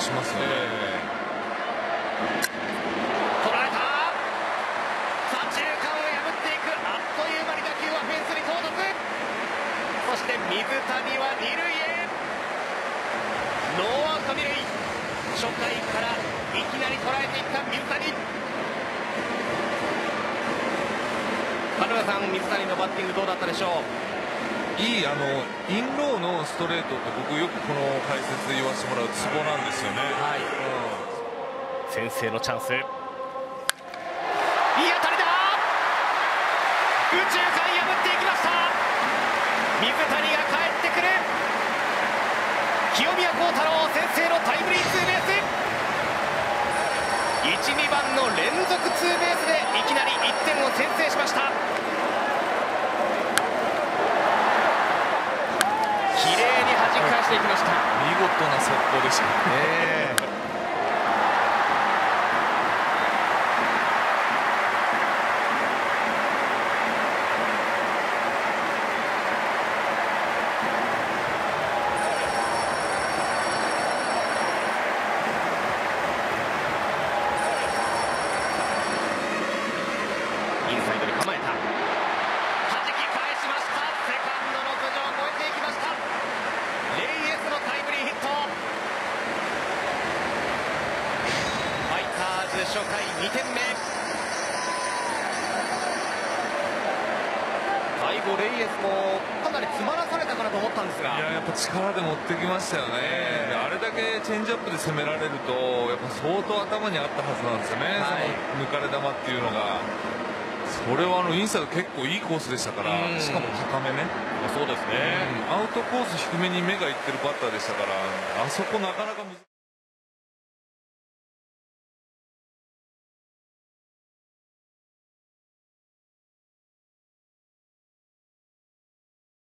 しますよ。ね、捉えた。左中間を破っていく。あっという間に打球はフェンスに到達。そして水谷は二塁へ。ノーアウト二塁。初回からいきなり捉えていった水谷。金村さん水谷のバッティングどうだったでしょう？いいあのインローのストレートって僕よくこの解説で言わせてもらうツボなんですよね、先制のチャンス。いい当たりだ。宇宙間破っていきました。水谷が帰ってくる。清宮幸太郎先制のタイムリーツーベース。1、2番の連続ツーベースでいきなり1点を先制しました綺麗に弾き返していきました。見事な速攻でしたね、インサイドに構えた弾き返しましたセカンドの頭上を越えていきましたレイエスのタイムリーヒットファイターズ初回2点目。最後レイエスもかなり詰まらされたかなと思ったんですが。いややっぱ力で持ってきましたよね、であれだけチェンジアップで攻められるとやっぱ相当頭にあったはずなんですよね、はい。抜かれ球っていうのが。それはあのインサイド結構いいコースでしたからうん。しかも高めね。そうですうん。アウトコース低めに目がいってるバッターでしたからあそこなかなか難しい